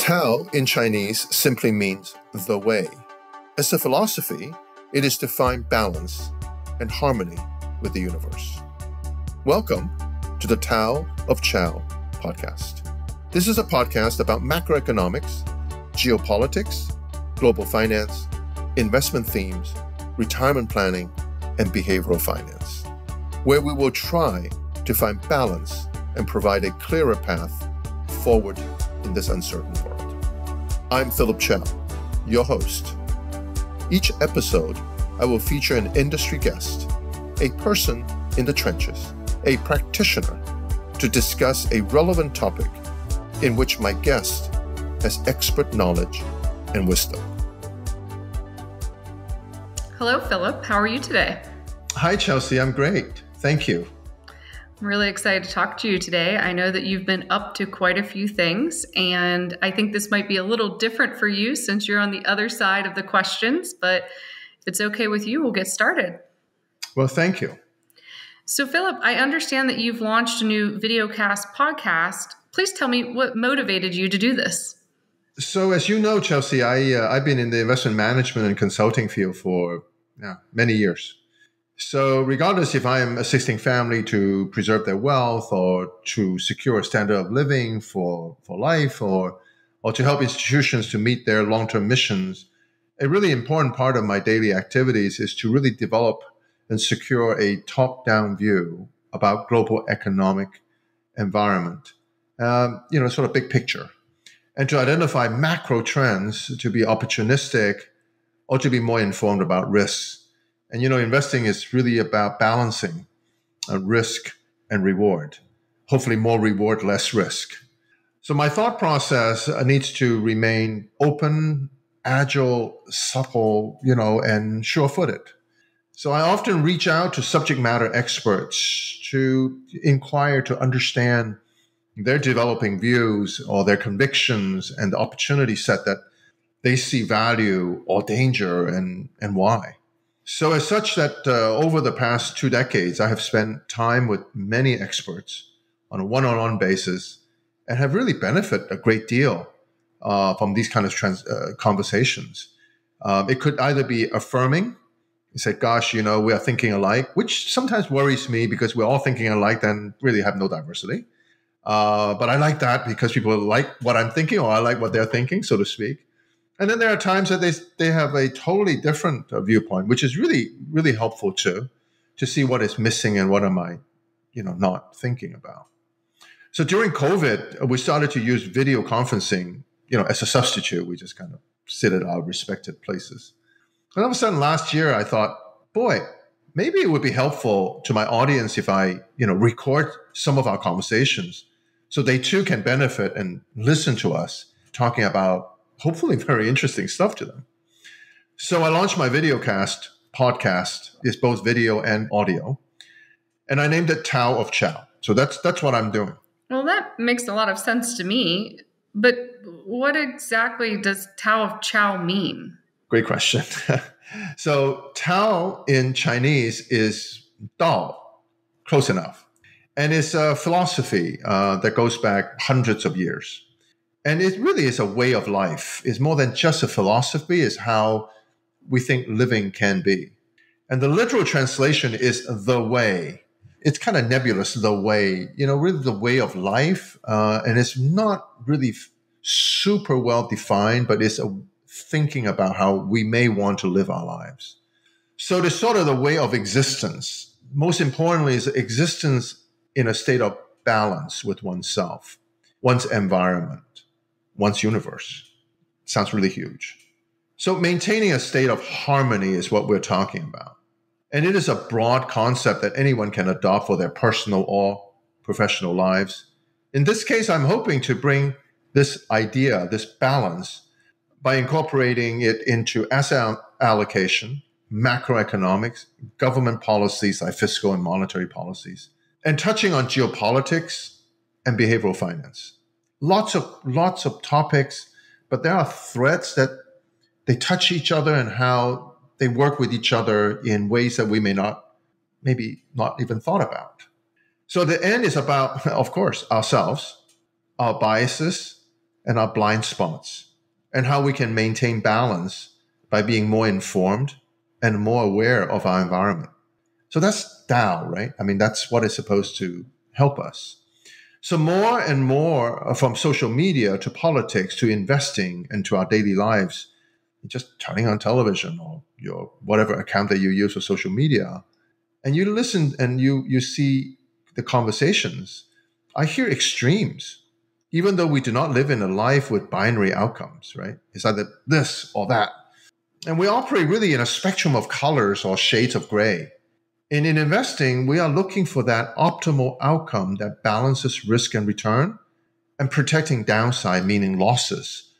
Tao in Chinese simply means the way. As a philosophy, it is to find balance and harmony with the universe. Welcome to the Tao of Chao podcast. This is a podcast about macroeconomics, geopolitics, global finance, investment themes, retirement planning, and behavioral finance, where we will try to find balance and provide a clearer path forward in this uncertain world. I'm Philip Chao, your host. Each episode, I will feature an industry guest, a person in the trenches, a practitioner, to discuss a relevant topic in which my guest has expert knowledge and wisdom. Hello, Philip. How are you today? Hi, Chelsea. I'm great. Thank you. I'm really excited to talk to you today. I know that you've been up to quite a few things, and I think this might be a little different for you since you're on the other side of the questions. But if it's okay with you, we'll get started. Well, thank you. So, Philip, I understand that you've launched a new videocast podcast. Please tell me what motivated you to do this. So, as you know, Chelsea, I uh, I've been in the investment management and consulting field for yeah, many years. So, regardless if I am assisting family to preserve their wealth or to secure a standard of living for, for life or, or to help institutions to meet their long term missions, a really important part of my daily activities is to really develop and secure a top down view about global economic environment, um, you know, sort of big picture, and to identify macro trends to be opportunistic or to be more informed about risks and you know, investing is really about balancing uh, risk and reward. Hopefully, more reward, less risk. So my thought process uh, needs to remain open, agile, supple, you know, and sure-footed. So I often reach out to subject matter experts to inquire to understand their developing views or their convictions and the opportunity set that they see value or danger and, and why. So, as such, that uh, over the past two decades, I have spent time with many experts on a one on one basis and have really benefited a great deal uh, from these kind of trans- uh, conversations. Um, it could either be affirming, you say, gosh, you know, we are thinking alike, which sometimes worries me because we're all thinking alike, then really have no diversity. Uh, but I like that because people like what I'm thinking or I like what they're thinking, so to speak. And then there are times that they they have a totally different uh, viewpoint, which is really really helpful too, to see what is missing and what am I, you know, not thinking about. So during COVID, uh, we started to use video conferencing, you know, as a substitute. We just kind of sit at our respected places. And all of a sudden, last year, I thought, boy, maybe it would be helpful to my audience if I, you know, record some of our conversations, so they too can benefit and listen to us talking about hopefully very interesting stuff to them. So I launched my videocast podcast. It's both video and audio. And I named it Tao of Chao. So that's that's what I'm doing. Well, that makes a lot of sense to me. But what exactly does Tao of Chao mean? Great question. so Tao in Chinese is Dao, close enough. And it's a philosophy uh, that goes back hundreds of years. And it really is a way of life. It's more than just a philosophy, it's how we think living can be. And the literal translation is the way. It's kind of nebulous, the way, you know, really the way of life. Uh, and it's not really f- super well defined, but it's a thinking about how we may want to live our lives. So it's sort of the way of existence. Most importantly, is existence in a state of balance with oneself, one's environment one's universe. Sounds really huge. So, maintaining a state of harmony is what we're talking about. And it is a broad concept that anyone can adopt for their personal or professional lives. In this case, I'm hoping to bring this idea, this balance, by incorporating it into asset allocation, macroeconomics, government policies like fiscal and monetary policies, and touching on geopolitics and behavioral finance lots of lots of topics, but there are threads that they touch each other and how they work with each other in ways that we may not maybe not even thought about. So the end is about, of course, ourselves, our biases, and our blind spots, and how we can maintain balance by being more informed and more aware of our environment. So that's Tao, right? I mean, that's what is supposed to help us. So more and more uh, from social media to politics to investing and to our daily lives, just turning on television or your whatever account that you use for social media, and you listen and you you see the conversations. I hear extremes, even though we do not live in a life with binary outcomes, right? It's either this or that. And we operate really in a spectrum of colors or shades of gray. And in investing, we are looking for that optimal outcome that balances risk and return and protecting downside, meaning losses,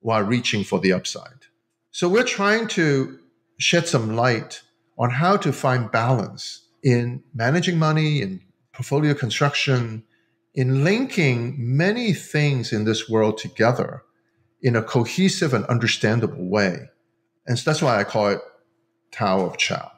while reaching for the upside. So we're trying to shed some light on how to find balance in managing money, in portfolio construction, in linking many things in this world together in a cohesive and understandable way. And so that's why I call it Tao of Chao.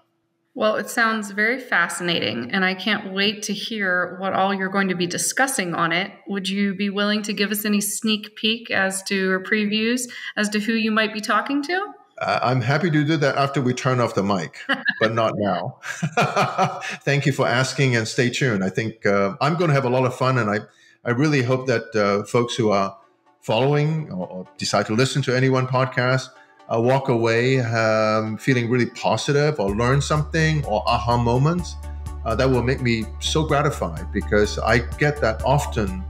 Well, it sounds very fascinating, and I can't wait to hear what all you're going to be discussing on it. Would you be willing to give us any sneak peek as to or previews as to who you might be talking to? Uh, I'm happy to do that after we turn off the mic, but not now. Thank you for asking, and stay tuned. I think uh, I'm going to have a lot of fun, and I, I really hope that uh, folks who are following or, or decide to listen to any one podcast uh, walk away um, feeling really positive or learn something or aha moments, uh, that will make me so gratified because I get that often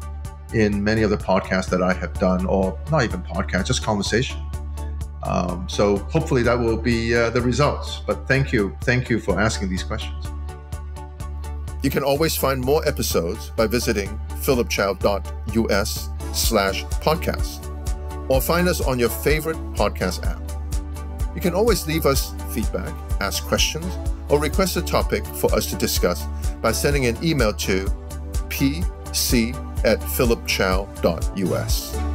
in many of the podcasts that I have done, or not even podcasts, just conversation. Um, so hopefully that will be uh, the results. But thank you, thank you for asking these questions. You can always find more episodes by visiting philipchao.us slash podcast or find us on your favorite podcast app. You can always leave us feedback, ask questions, or request a topic for us to discuss by sending an email to pc at philipchao.us.